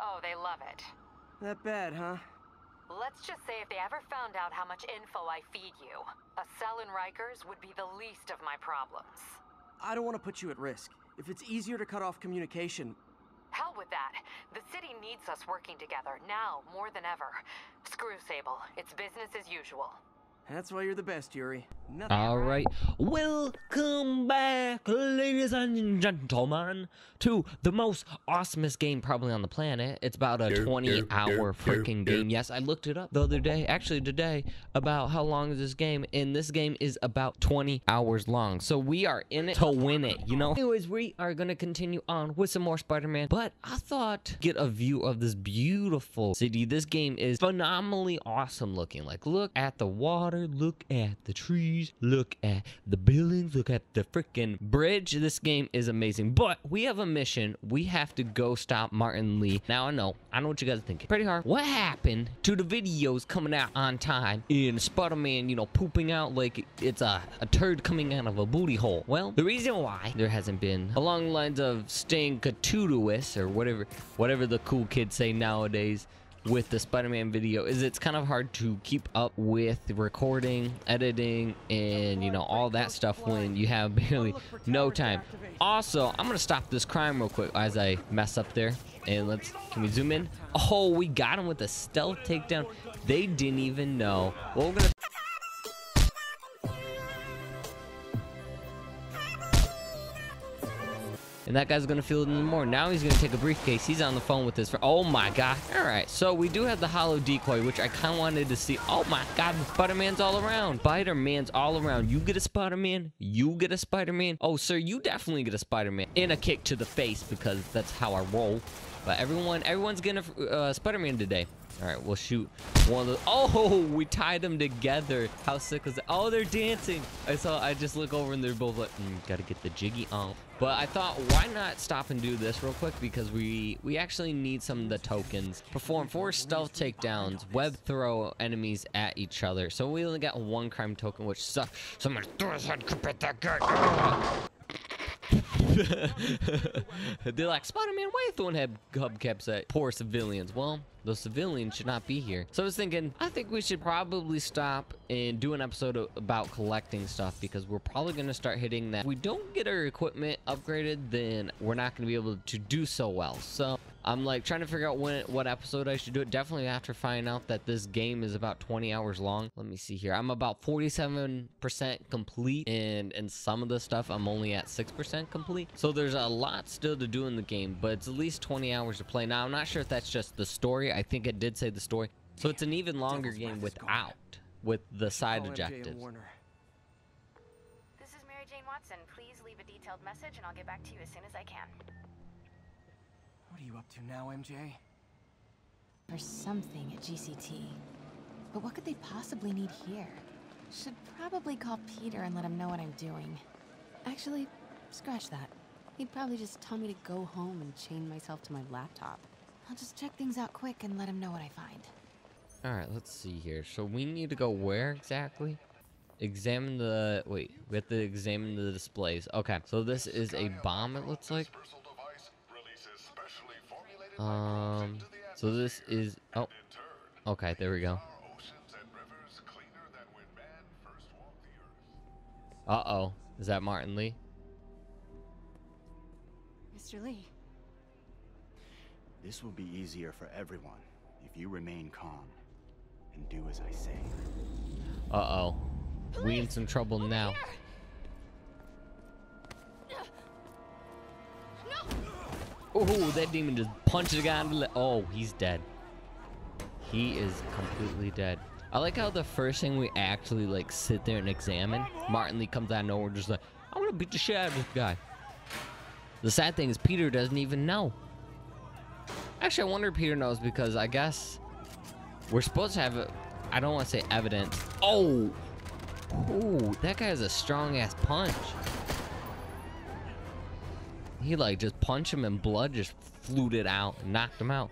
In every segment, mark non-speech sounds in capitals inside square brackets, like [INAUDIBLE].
Oh, they love it. That bad, huh? Let's just say if they ever found out how much info I feed you, a cell in Rikers would be the least of my problems. I don't want to put you at risk. If it's easier to cut off communication, Hell with that. The city needs us working together, now more than ever. Screw Sable. It's business as usual. that's why you're the best, Yuri. Nothing. All right, welcome back, ladies and gentlemen, to the most awesomest game probably on the planet. It's about a 20 hour freaking game. Yes, I looked it up the other day, actually today, about how long is this game, and this game is about 20 hours long. So we are in it to win it, you know? Anyways, we are going to continue on with some more Spider-Man, but I thought get a view of this beautiful city. This game is phenomenally awesome looking. Like, look at the water, look at the trees, look at the buildings, look at the freaking bridge. This game is amazing, but we have a mission. We have to go stop Martin Lee. Now, I know, I know what you guys are thinking. Pretty hard. What happened to the videos coming out on time in Spider-Man, you know, pooping out like it's a, a turd coming out of a booty hole? Well, the reason why there hasn't been along the lines of staying catuitous or whatever, whatever the cool kids say nowadays with the Spider-Man video is it's kind of hard to keep up with recording, editing, and you know all that stuff when you have [LAUGHS] barely no time. Also, I'm gonna stop this crime real quick as I mess up there. And let's can we zoom in? Oh, we got him with a stealth takedown. They didn't even know. Well, we're gonna And that guy's gonna feel it more. Now he's gonna take a briefcase. He's on the phone with his. Oh my god. Alright, so we do have the holo decoy, which I kinda wanted to see. Oh my god, Spider-Man's all around. Spider-Man's all around. You get a Spider-Man, you get a Spider-Man. Oh, sir, you definitely get a Spider-Man. And a kick to the face because that's how I roll. But everyone, everyone's getting a uh, Spider-Man today. All right, we'll shoot one of those. Oh, [LAUGHS] we tied them together. How sick was that? Oh, they're dancing. I saw. I just look over and they're both like, mm, gotta get the jiggy on. But I thought, why not stop and do this real quick because we we actually need some of the tokens. Perform four stealth takedowns, web throw enemies at each other. So we only got one crime token, which sucks. Someone throw his head at that guy. [LAUGHS] They're like, Spider-Man, why you throwing hubcaps at poor civilians? Well, those civilians should not be here. So I was thinking, I think we should probably stop and do an episode about collecting stuff because we're probably going to start hitting that. If we don't get our equipment upgraded, then we're not going to be able to do so well. So I'm like trying to figure out when what episode I should do it. Definitely after finding out that this game is about 20 hours long. Let me see here. I'm about 47% complete and and some of the stuff I'm only at 6% complete. So there's a lot still to do in the game, but it's at least 20 hours to play. Now I'm not sure if that's just the story. I think it did say the story. So it's an even longer Devil's game breath gone. without with the side oh, Call objectives. This is Mary Jane Watson. Please leave a detailed message and I'll get back to you as soon as I can. What are you up to now, MJ? Or something at GCT. But what could they possibly need here? Should probably call Peter and let him know what I'm doing. Actually, scratch that. He'd probably just tell me to go home and chain myself to my laptop. I'll just check things out quick and let him know what I find. All right, let's see here. So we need to go where exactly? Examine the wait. We have to examine the displays. Okay, so this is a bomb. It looks like. Um. So this is. Oh. Okay, there we go. Uh oh. Is that Martin Lee? Mr. Lee, This will be easier for everyone if you remain calm and do as I say. Uh oh. We in some trouble now. Oh, that demon just punched the guy in the leg. Oh, he's dead. He is completely dead. I like how the first thing we actually like sit there and examine, Martin Lee comes out of nowhere just like, I'm gonna beat the shit out of this guy. The sad thing is Peter doesn't even know. Actually, I wonder if Peter knows because I guess we're supposed to have—I don't want to say evidence. Oh, Ooh, that guy has a strong ass punch. He like just punched him and blood just fluted out and knocked him out.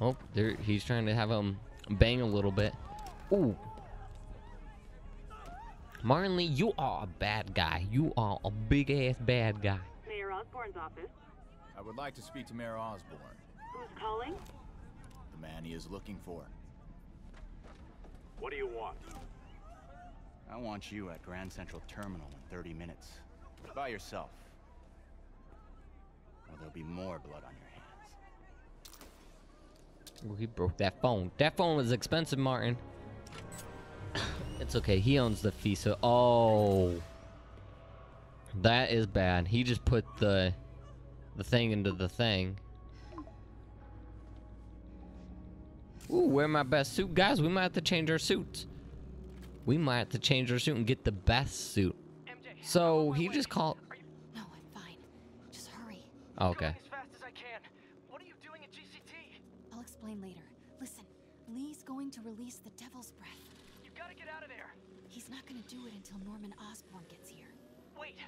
Oh, there he's trying to have him bang a little bit. Ooh. Martin Lee, you are a bad guy. You are a big ass bad guy. Mayor Osborn's office. I would like to speak to Mayor Osborn. Who's calling? The man he is looking for. What do you want? I want you at Grand Central Terminal in 30 minutes. By yourself. Or there'll be more blood on your hands. Ooh, he broke that phone. That phone was expensive, Martin. [COUGHS] it's okay. He owns the fee, so oh, that is bad. He just put the the thing into the thing. Ooh, wear my best suit, guys. We might have to change our suits. We might have to change our suit and get the best suit. So he just called. No, I'm fine. Just hurry. Oh, okay. As fast as I can. What are you doing at GCT? I'll explain later. Listen, Lee's going to release the Devil's Breath. You gotta get out of there. He's not gonna do it until Norman Osborn gets here. Wait,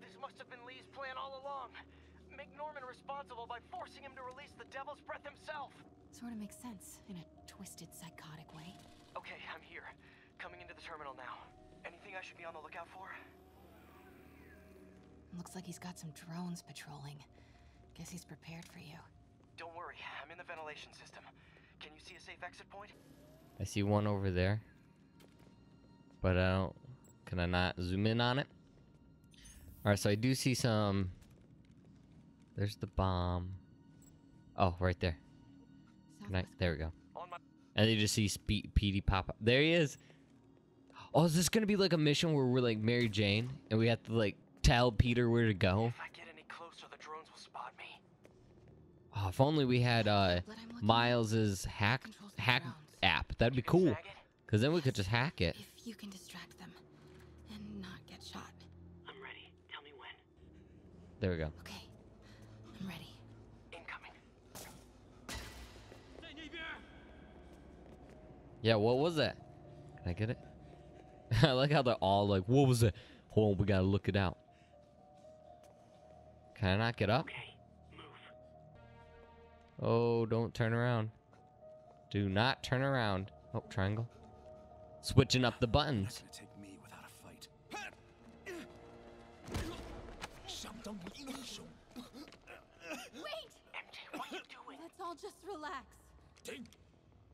this must have been Lee's plan all along. Make Norman responsible by forcing him to release the Devil's Breath himself. Sort of makes sense in a twisted, psychotic way. Okay, I'm here. Coming into the terminal now. Anything I should be on the lookout for? Looks like he's got some drones patrolling. Guess he's prepared for you. Don't worry, I'm in the ventilation system. Can you see a safe exit point? I see one over there. But I don't. Can I not zoom in on it? Alright, so I do see some. There's the bomb. Oh, right there. Can I? There we go. And you just see Spe- Petey pop up. There he is. Oh, is this gonna be like a mission where we're like Mary Jane and we have to like tell Peter where to go? If I get any closer, the drones will spot me. Oh, if only we had uh Let him look Miles's hack hack app. That'd be cool. Cause then we could just hack it. If you can distract them and not get shot. I'm ready. Tell me when. There we go. Okay, I'm ready. Incoming. Yeah, what was that? Can I get it? [LAUGHS] I like how they're all like, what was that? Hold on, we gotta look it out. Can I not get up? Okay, move. Oh, don't turn around. Do not turn around. Oh, triangle. Switching up the buttons. gonna take me without a fight. Wait! MJ, what are you doing? Let's all just relax.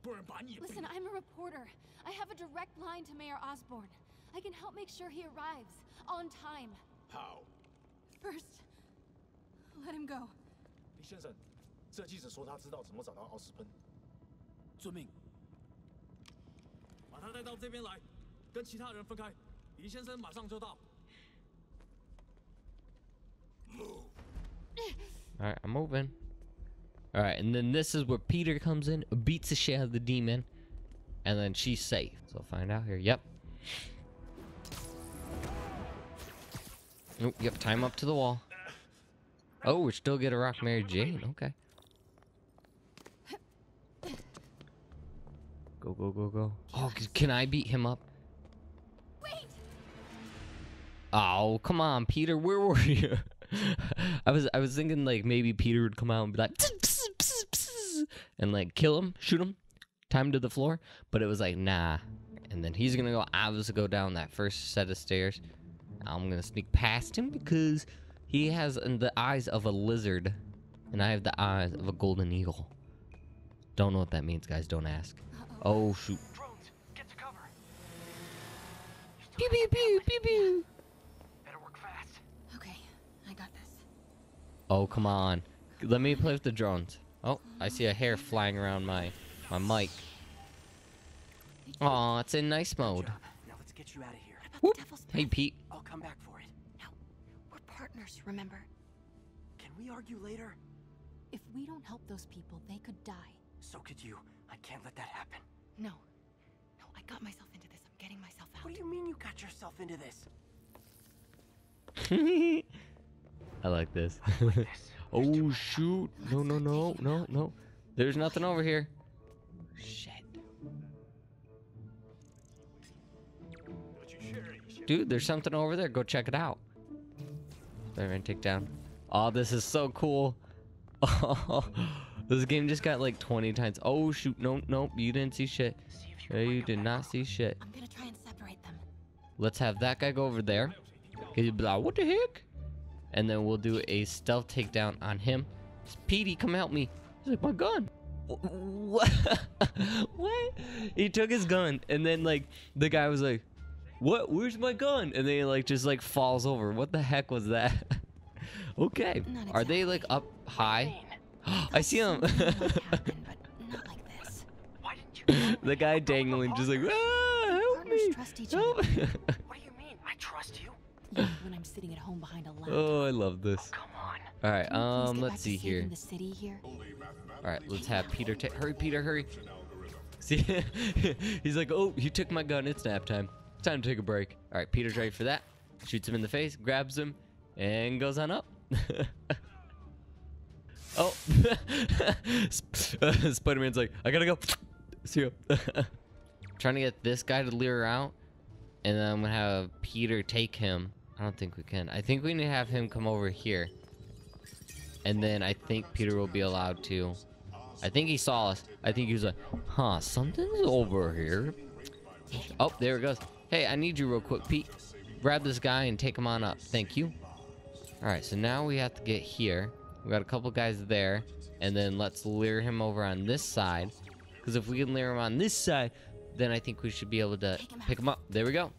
Listen, I'm a reporter. I have a direct line to Mayor Osborn. I can help make sure he arrives. On time. How? First, let him go. 李先生，这记者说他知道怎么找到奥斯喷。遵命。把他带到这边来，跟其他人分开。李先生马上就到。Move. All right, I'm moving. Alright, and then this is where Peter comes in, beats the shit out of the demon, and then she's safe. So find out here. Yep. Nope, yep, time up to the wall. Oh, we still get a rock Mary Jane. Okay. Go, go, go, go. Oh, can I beat him up? Wait! Oh, come on, Peter, where were [LAUGHS] you? I was I was thinking like maybe Peter would come out and be like and like kill him, shoot him, tie him to the floor, but it was like nah. And then he's gonna go obviously go down that first set of stairs. I'm gonna sneak past him because he has the eyes of a lizard, and I have the eyes of a golden eagle. Don't know what that means, guys. Don't ask. Oh shoot! Drones, get to cover. Pew pew pew pew pew. Better work fast. Okay, I got this. Oh, come on. Let me play with the drones. Oh, I see a hair flying around my my mic. Oh, it's in nice mode. Now let's get you out of here. About the Hey, Pete. I'll come back for it. No, we're partners, remember? Can we argue later? If we don't help those people, they could die. So could you. I can't let that happen. No. No, I got myself into this. I'm getting myself out. What do you mean you got yourself into this? [LAUGHS] I like this. [LAUGHS] This. [LAUGHS] oh shoot! No, no, no, no, no. There's nothing over here. Shit. Dude, there's something over there. Go check it out. Spider-Man take down. Oh, this is so cool. Oh, [LAUGHS] this game just got like 20 times. Oh shoot! No, no, you didn't see shit. You No, you did not see shit. I'm gonna try and separate them. Let's have that guy go over there. He'll be like, what the heck? And then we'll do a stealth takedown on him. Petey, come help me. He's like, my gun. What? [LAUGHS] what? He took his gun and then like the guy was like, what? Where's my gun? And then he like just like falls over. What the heck was that? [LAUGHS] okay. Not Are they like up high? [GASPS] I see him. Happen, [LAUGHS] like this. Why didn't you tell the guy I broke the dangling just like, partner. ah, help me. Help Yeah, I'm sitting at home behind a laptop. oh, I love this. Come on. All right, Can we please um, let's see here. The city here. All right, let's have Peter take. Hurry, Peter, hurry. See, [LAUGHS] he's like, oh, you took my gun. It's nap time. Time to take a break. All right, Peter's ready for that. Shoots him in the face, grabs him, and goes on up. [LAUGHS] oh, [LAUGHS] Spider-Man's like, I gotta go. See you. Trying to get this guy to lure out, and then I'm gonna have Peter take him. I don't think we can. I think we need to have him come over here. And then I think Peter will be allowed to. I think he saw us. I think he was like, huh, something's over here. Oh, there it goes. Hey, I need you real quick, Pete. Grab this guy and take him on up. Thank you. Alright, so now we have to get here. We got a couple guys there. And then let's lure him over on this side. Because if we can lure him on this side, then I think we should be able to Pick him pick him up. There we go.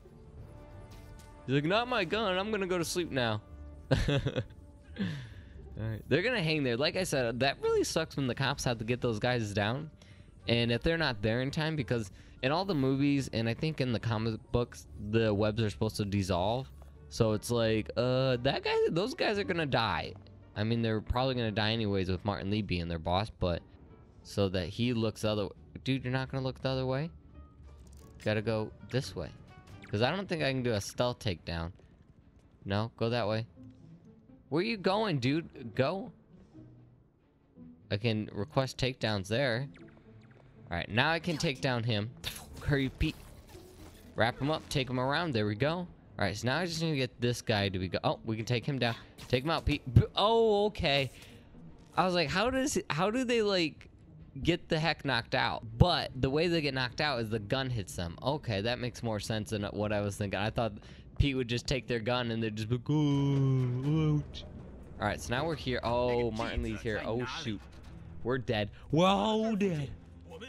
He's like, not my gun. I'm gonna go to sleep now. [LAUGHS] They're gonna hang there. Like I said, that really sucks when the cops have to get those guys down. And if they're not there in time, because in all the movies and I think in the comic books, the webs are supposed to dissolve. So it's like, uh, that guy, those guys are gonna die. I mean, they're probably gonna die anyways with Martin Lee being their boss, but so that he looks the other. Dude, you're not gonna look the other way. Gotta go this way, because I don't think I can do a stealth takedown. No, go that way. Where are you going, dude? Go. I can request takedowns there. Alright, now I can take down him. [LAUGHS] Hurry, Pete. Wrap him up, take him around. There we go. Alright, so now I just need to get this guy to be go. Oh, we can take him down. Take him out, Pete. Oh, okay. I was like, how does how do they like get the heck knocked out. But the way they get knocked out is the gun hits them. Okay, that makes more sense than what I was thinking. I thought Pete would just take their gun and they'd just be oh, out. All right, so now we're here. Oh, Martin Lee's here. Oh, shoot. We're dead. We're all dead. Gotta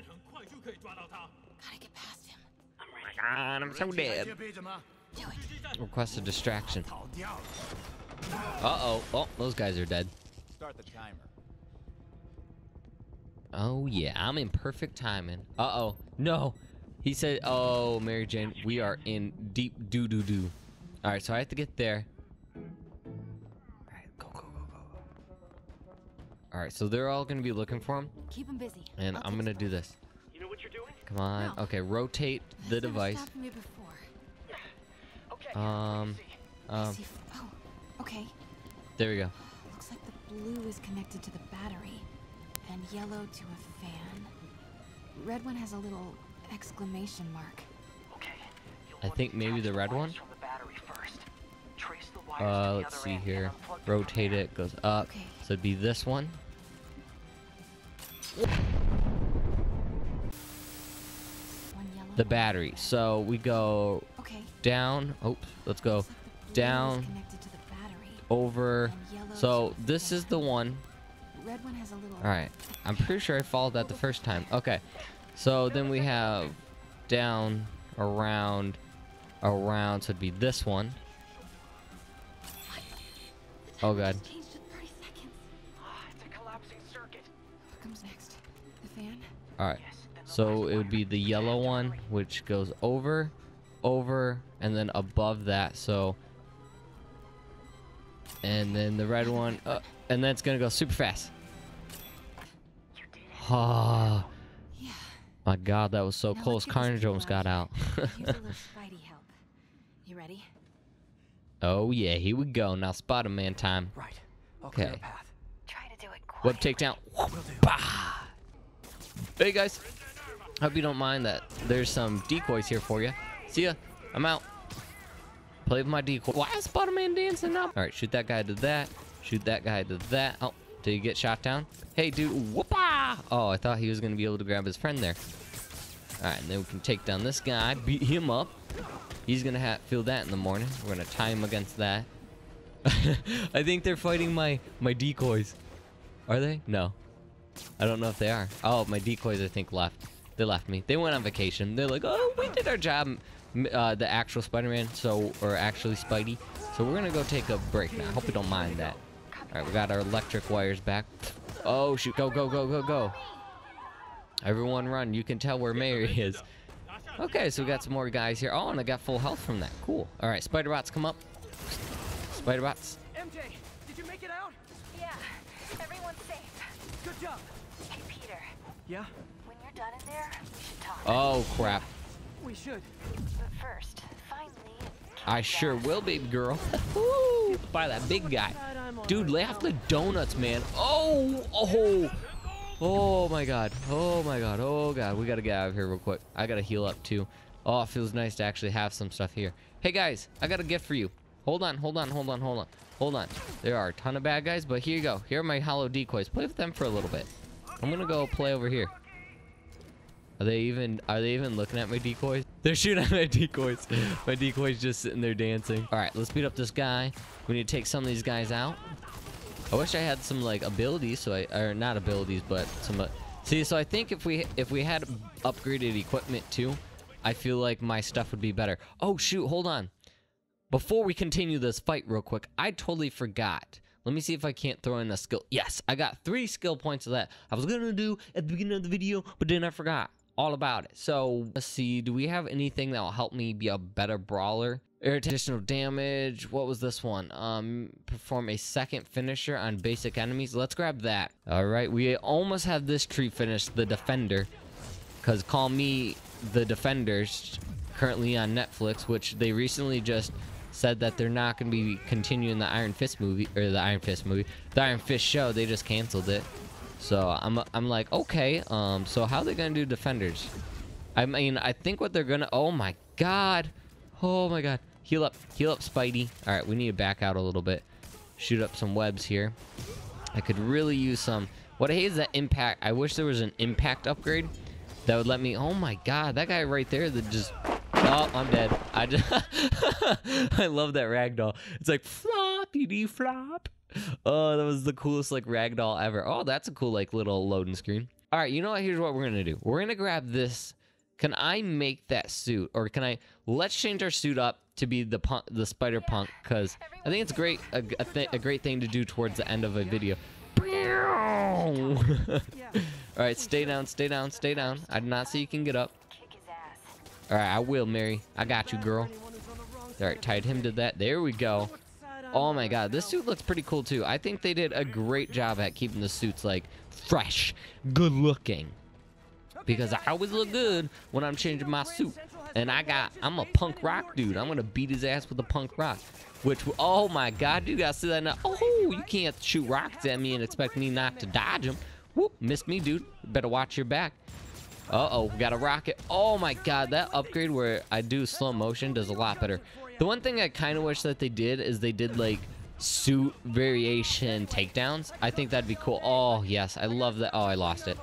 get past him. Oh my god, I'm so dead. Request a distraction. Uh-oh. Oh, those guys are dead. Start the timer. Oh yeah, I'm in perfect timing. Uh oh. No. He said, "Oh, Mary Jane, we are in deep doo doo doo." All right, so I have to get there. All right, go go go go. All right, so they're all gonna be looking for him, Keep him busy. and I'll I'm gonna do this. You know what you're doing? Come on. No. Okay, rotate the That's never device. stopped me before. Okay. Um, um, oh, okay. there we go. Looks like the blue is connected to the battery, and yellow to a fan. Red one has a little exclamation mark. Okay. I think maybe the red one? The battery first. Trace the wires to Uh, let's see here. unplug them from Rotate there. it. Goes up. Okay. So it'd be this one. One. The battery. So we go Okay. down. Oh, let's go like the blue is down, connected to the battery, over. So this is the one. Red one has a little. All right. I'm pretty sure I followed that the first time. Okay. So then we have down, around, around. So it'd be this one. Oh god. Changed in 30 seconds. Ah, it's a collapsing circuit. What comes next? The fan? All right. Yes. Then the So it would be the yellow one, which goes over, over, and then above that. So, and then the red one, uh, and then it's gonna go super fast. You did. Ah, Yeah. my God, that was so Now close. get Carnage thing almost got out. Use a [LAUGHS] help. You ready? oh yeah, here we go. Now Spider-Man time. Right. I'll Okay. Try to do it Web quietly. takedown. Will Hey guys, hope you don't mind that there's some decoys here for you. See ya. I'm out. Play with my decoy. Why is Spider-Man dancing up? All right, shoot that guy to that. Shoot that guy to that. Oh, did you get shot down? Hey, dude. Whoopah! Oh, I thought he was gonna be able to grab his friend there. All right, and then we can take down this guy, beat him up. He's gonna ha feel that in the morning. We're gonna tie him against that. [LAUGHS] I think they're fighting my my decoys. Are they? No. I don't know if they are. Oh, my decoys, I think, left. They left me. They went on vacation. They're like, oh, we did our job, uh, the actual Spider-Man, so, or actually Spidey. So we're gonna go take a break now. I hope you don't mind that. All right, we got our electric wires back. Oh, shoot, go, go, go, go, go. Everyone run. You can tell where Mary is. Okay, so we got some more guys here. Oh, and I got full health from that. Cool. All right, Spider Bots, come up. Spider Bots. MJ, did you make it out? Yeah, everyone's safe. Good job. Hey, Peter, Yeah, when you're done in there, we should talk. Oh, crap. we should. First, and I sure will, baby girl. [LAUGHS] By that big guy. Dude, lay off the donuts, man. Oh, oh, oh my god. Oh my god. Oh god. We gotta get out of here real quick. I gotta heal up too. Oh, it feels nice to actually have some stuff here. Hey guys, I got a gift for you. Hold on, hold on, hold on, hold on, hold on. There are a ton of bad guys, but here you go. Here are my holo decoys. Play with them for a little bit. I'm gonna go play over here. Are they even are they even looking at my decoys? They're shooting at my decoys. my decoys just sitting there dancing. All right, let's beat up this guy. We need to take some of these guys out. I wish I had some like abilities, so I or not abilities, but some. Uh, see, so I think if we if we had upgraded equipment too, I feel like my stuff would be better. Oh shoot, hold on. Before we continue this fight real quick, I totally forgot. Let me see if I can't throw in a skill. Yes, I got three skill points of that. I was gonna do at the beginning of the video, but then I forgot all about it. So let's see, do we have anything that will help me be a better brawler? Additional damage. What was this one? Um, perform a second finisher on basic enemies. Let's grab that. All right, we almost have this tree finished, the defender. Cause call me the defenders, currently on Netflix, which they recently just said that they're not going to be continuing the Iron Fist movie or the Iron Fist movie, the Iron Fist show. They just canceled it. So I'm I'm like, okay, um, so how are they gonna do defenders? I mean, I think what they're gonna. Oh my god, oh my god, heal up, heal up, Spidey. All right, we need to back out a little bit, shoot up some webs here. I could really use some. What I hate is that impact. I wish there was an impact upgrade that would let me. Oh my god, that guy right there that just. Oh, I'm dead. I just. [LAUGHS] I love that ragdoll. It's like floppy flop. Oh, that was the coolest like ragdoll ever. Oh, that's a cool like little loading screen. All right, you know what? Here's what we're gonna do. We're gonna grab this. Can I make that suit, or can I? Let's change our suit up to be the punk, the spider punk, because I think it's great, a, a, th- a great thing to do towards the end of a video. [LAUGHS] All right, stay down, stay down, stay down. I did not see you can get up. Kick his ass. All right, I will, Mary. I got you, girl. All right, tied him to that. There we go. Oh my god, this suit looks pretty cool too. I think they did a great job at keeping the suits like fresh, good looking. Because I always look good when I'm changing my suit. And I got, I'm a punk rock dude. I'm gonna beat his ass with a punk rock. Which, oh my god, dude, I see that now. Oh, you can't shoot rocks at me and expect me not to dodge them. Whoop, missed me, dude. Better watch your back. Uh-oh, got a rocket. Oh my god, that upgrade where I do slow motion does a lot better. The one thing I kind of wish that they did is they did like suit variation takedowns. I think that'd be cool. Oh, yes, I love that. Oh, I lost it.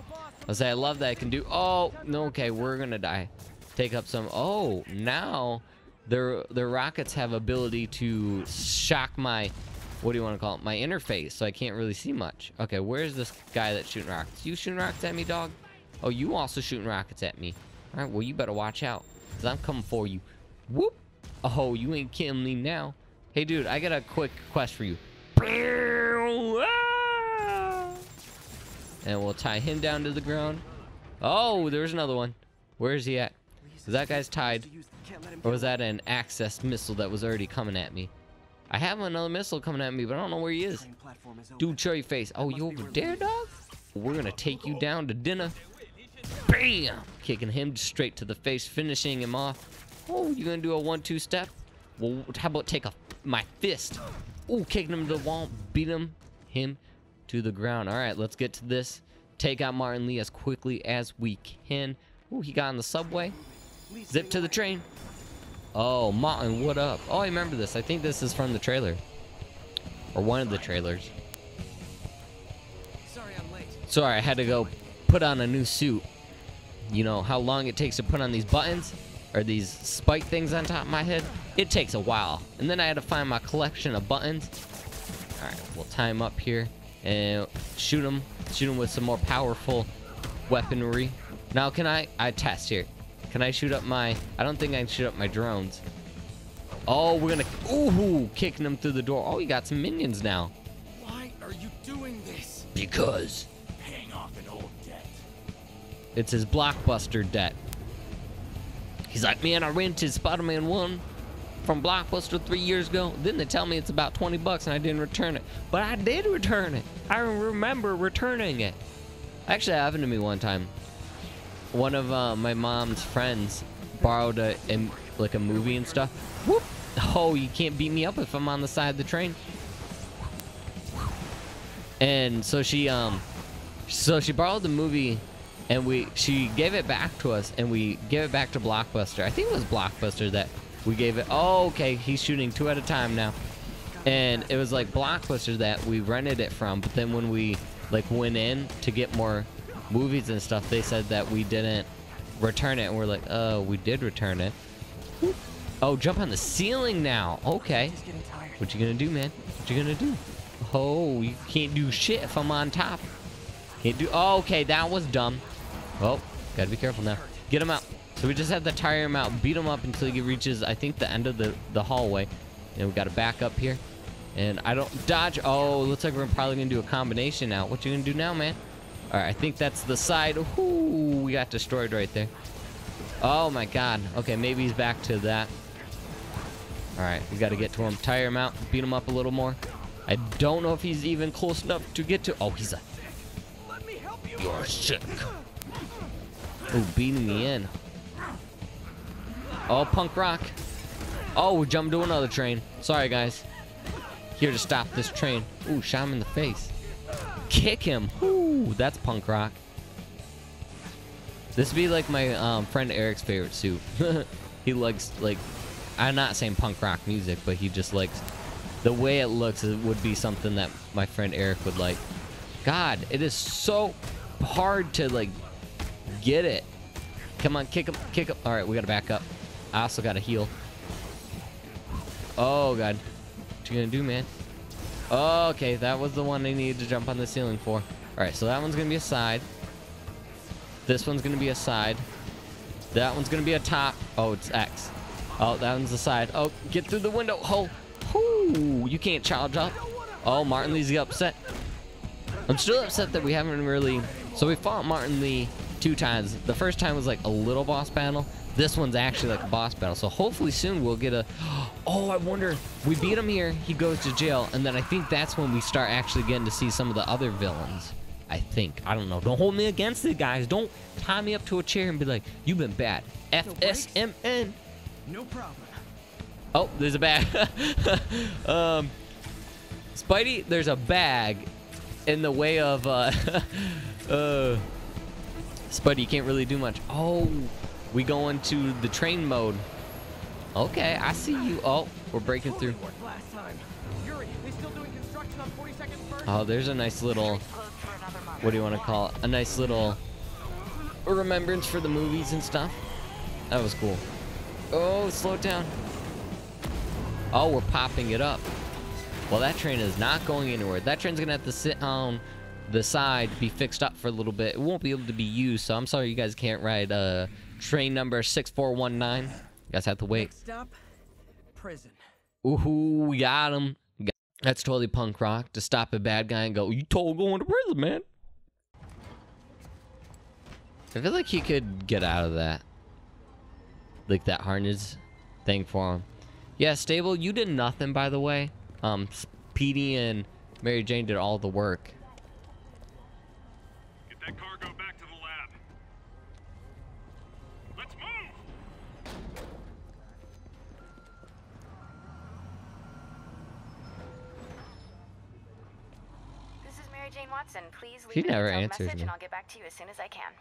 I'll say I love that I can do. Oh, no, okay, we're gonna die. Take up some. Oh, now their their rockets have ability to shock my what do you want to call it? My interface, so I can't really see much. Okay, where's this guy that's shooting rockets? You shooting rockets at me, dog? Oh, you also shooting rockets at me. All right, well, you better watch out, because I'm coming for you. Whoop. Oh, you ain't killing me now. Hey, dude, I got a quick quest for you. And we'll tie him down to the ground. Oh, there's another one. Where is he at? Is that guy's tied? Or was that an access missile that was already coming at me? I have another missile coming at me, but I don't know where he is. Dude, show your face. Oh, you over there, dog? We're gonna take you down to dinner. Bam! Kicking him straight to the face, finishing him off. Oh, you gonna do a one-two step? Well, how about take a my fist? Oh, kicking him to the wall, beat him, him to the ground. All right, let's get to this. Take out Martin Lee as quickly as we can. Oh, he got on the subway. Zip to the train. Oh, Martin, what up? Oh, I remember this. I think this is from the trailer. Or one of the trailers. Sorry I'm late. Sorry, I had to go put on a new suit. You know how long it takes to put on these buttons? Or these spike things on top of my head? It takes a while. And then I had to find my collection of buttons. Alright, we'll tie him up here. And shoot him shoot him with some more powerful weaponry. Now, can I? I test here. Can I shoot up my? I don't think I can shoot up my drones. Oh, we're gonna. Ooh, kicking them through the door. Oh, you got some minions now. Why are you doing this? Because Paying off an old debt. it's his blockbuster debt. He's like, man, I rented Spider-Man 1 from Blockbuster three years ago. Then they tell me it's about 20 bucks and I didn't return it. But I did return it. I remember returning it. Actually, it happened to me one time. One of uh, my mom's friends borrowed a, a like a movie and stuff. Whoop! Oh, you can't beat me up if I'm on the side of the train. And so she um, so she borrowed the movie, and we she gave it back to us, and we gave it back to Blockbuster. I think it was Blockbuster that we gave it. Oh, okay, he's shooting two at a time now, and it was like Blockbuster that we rented it from. But then when we like went in to get more movies and stuff, they said that we didn't return it, and we're like, oh, we did return it. Oh, jump on the ceiling now. Okay. What you gonna do, man? What you gonna do? Oh, you can't do shit if I'm on top. Can't do. Oh, okay, that was dumb. Oh, gotta be careful now. Get him out. So we just have to tire him out, beat him up until he reaches, I think, the end of the the hallway. And we gotta back up here. And I don't dodge. Oh, looks like we're probably gonna do a combination now. What you gonna do now, man? All right, I think that's the side. Ooh, we got destroyed right there. Oh my God. Okay, maybe he's back to that. All right, we got to get to him, tire him out, beat him up a little more. I don't know if he's even close enough to get to. Oh, he's a. You're sick. Oh, beating me in. Oh, punk rock. Oh, we jumped to another train. Sorry, guys. Here to stop this train. Ooh, shot him in the face. Kick him. Ooh, that's punk rock. This would be like my um, friend Eric's favorite suit. [LAUGHS] he likes like I'm not saying punk rock music, but he just likes the way it looks. It would be something that my friend Eric would like. God, it is so hard to like get it. Come on, kick him, kick him. All right, we gotta back up. I also gotta heal. Oh God, what you gonna do, man? Oh, okay, that was the one they needed to jump on the ceiling for. All right, so that one's gonna be a side. This one's gonna be a side. That one's gonna be a top. Oh, it's X. Oh, that one's the side. Oh, get through the window. Oh, whoo, you can't charge up. Oh, Martin Lee's upset. I'm still upset that we haven't really. So we fought Martin Lee two times. The first time was like a little boss battle. This one's actually like a boss battle. So hopefully soon we'll get a. [GASPS] Oh, I wonder. We beat him here. He goes to jail, and then I think that's when we start actually getting to see some of the other villains. I think. I don't know. Don't hold me against it, guys. Don't tie me up to a chair and be like, "You've been bad." FSMN. No problem. Oh, there's a bag. [LAUGHS] um, Spidey, there's a bag in the way of uh, [LAUGHS] uh, You can't really do much. Oh, we go into the train mode. Okay, I see you. Oh, we're breaking through. Totally worked last time. Yuri, they still doing construction on 42nd First? Oh, there's a nice little. Closed for another month. What do you want to call it? A nice little remembrance for the movies and stuff. That was cool. Oh, slow down. Oh, we're popping it up. Well, that train is not going anywhere. That train's gonna have to sit on the side, be fixed up for a little bit. It won't be able to be used, so I'm sorry you guys can't ride uh, train number 6419. You guys have to wait. Next stop, prison. Ooh, we got him. That's totally punk rock to stop a bad guy and go, you told going to prison, man. I feel like he could get out of that. Like that harness thing for him. Yeah, Sable, you did nothing, by the way. Um, Petey and Mary Jane did all the work. Jane Watson. Please leave She a never detailed answers message me. and I'll get back to you as soon as I can.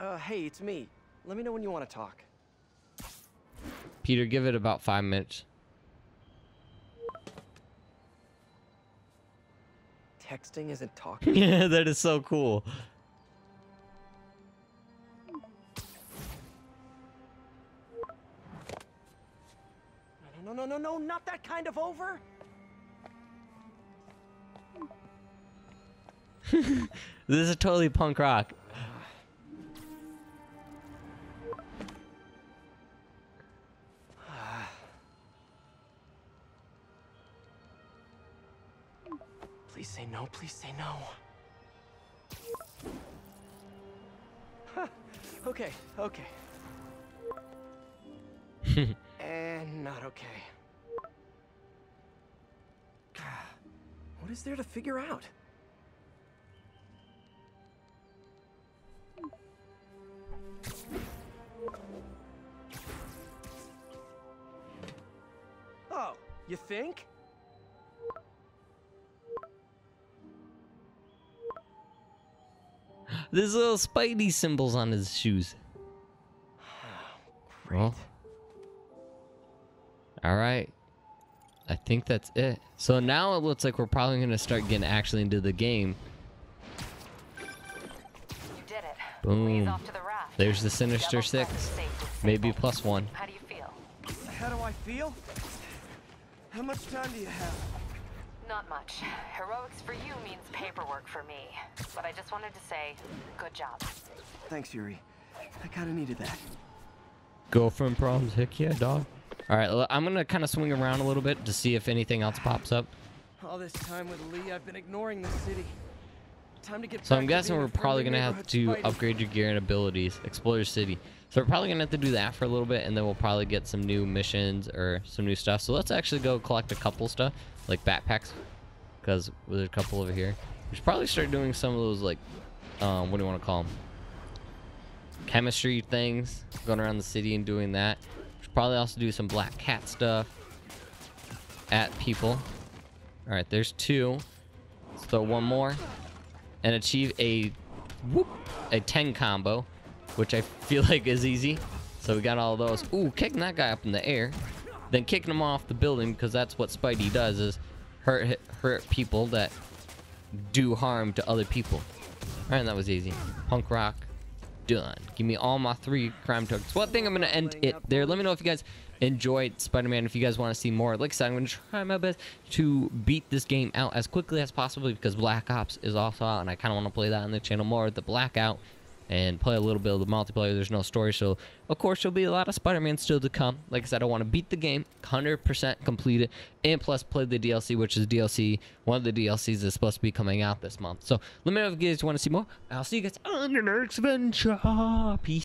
Uh, hey, it's me. Let me know when you want to talk. Peter, give it about five minutes. Texting isn't talking. [LAUGHS] yeah, that is so cool. This is totally punk rock. Please say no, please say no. Huh, okay, okay. and [LAUGHS] eh, not okay. What is there to figure out? You think? There's little Spidey symbols on his shoes. [SIGHS] Well, all right. I think that's it. So now it looks like we're probably going to start getting actually into the game. You did it. Boom. Off to the raft. There's the Sinister Devil's Breath Six. is safe with Maybe plus one. How do you feel? How do I feel? How much time do you have? Not much. Heroics for you means paperwork for me. But I just wanted to say, good job. Thanks, Yuri. I kinda needed that. Girlfriend problems? Heck yeah, dog. Alright, I'm going to kind of swing around a little bit to see if anything else pops up. All this time with Lee, I've been ignoring the city. Time to get So I'm guessing we're probably gonna have to Spidey. upgrade your gear and abilities. Explore your city. So we're probably gonna have to do that for a little bit, and then we'll probably get some new missions or some new stuff. So let's actually go collect a couple stuff, like backpacks, because there's a couple over here. We should probably start doing some of those like, um, what do you want to call them? Chemistry things, going around the city and doing that. We should probably also do some black cat stuff at people. All right, there's two. Let's throw one more and achieve a whoop, a 10 combo, which I feel [LAUGHS] like is easy. So we got all those. Ooh, kicking that guy up in the air, then kicking him off the building because that's what Spidey does is hurt hurt people that do harm to other people. All right, that was easy. Punk rock, done. Give me all my three crime tokens. Well, I think I'm gonna end it there. Let me know if you guys enjoyed Spider-Man. If you guys want to see more, like I said, I'm gonna try my best to beat this game out as quickly as possible because Black Ops is also out, and I kind of want to play that on the channel more. The Blackout and play a little bit of the multiplayer. There's no story, so of course there'll be a lot of Spider-Man still to come. Like I said, I want to beat the game, 100% complete it, and plus play the DLC, which is DLC. One of the DLCs is supposed to be coming out this month. So let me know if you guys want to see more. I'll see you guys on the next adventure. Peace.